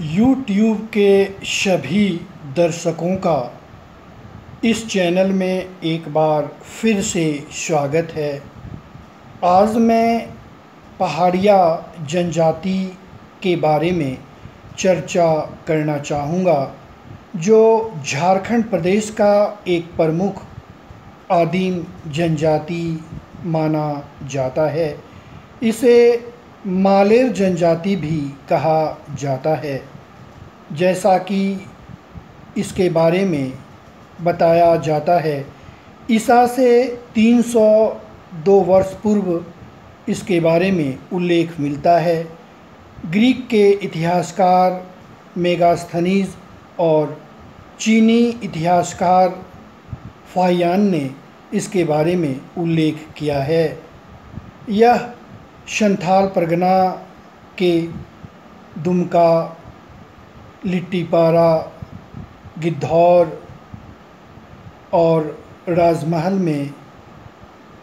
YouTube के सभी दर्शकों का इस चैनल में एक बार फिर से स्वागत है। आज मैं पहाड़िया जनजाति के बारे में चर्चा करना चाहूँगा, जो झारखंड प्रदेश का एक प्रमुख आदिम जनजाति माना जाता है। इसे मालेर जनजाति भी कहा जाता है, जैसा कि इसके बारे में बताया जाता है। ईसा से 302 वर्ष पूर्व इसके बारे में उल्लेख मिलता है। ग्रीक के इतिहासकार मेगास्थनीज और चीनी इतिहासकार फाहियान ने इसके बारे में उल्लेख किया है। यह संथाल परगना के दुमका, लिट्टीपारा, गिद्धौर और राजमहल में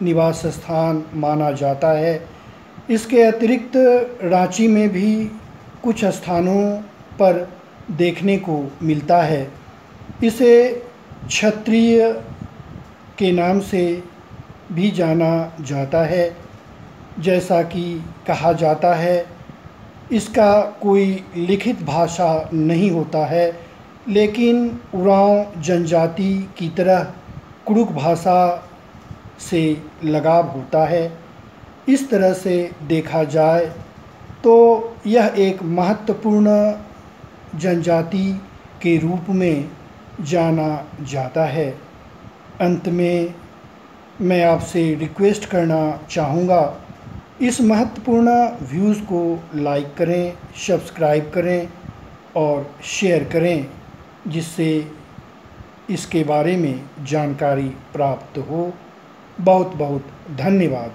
निवास स्थान माना जाता है। इसके अतिरिक्त रांची में भी कुछ स्थानों पर देखने को मिलता है। इसे क्षत्रिय के नाम से भी जाना जाता है। जैसा कि कहा जाता है, इसका कोई लिखित भाषा नहीं होता है, लेकिन उरांव जनजाति की तरह कुड़ुक भाषा से लगाव होता है। इस तरह से देखा जाए तो यह एक महत्वपूर्ण जनजाति के रूप में जाना जाता है। अंत में मैं आपसे रिक्वेस्ट करना चाहूँगा इस महत्वपूर्ण व्यूज़ को लाइक करें, सब्सक्राइब करें और शेयर करें, जिससे इसके बारे में जानकारी प्राप्त हो। बहुत बहुत धन्यवाद।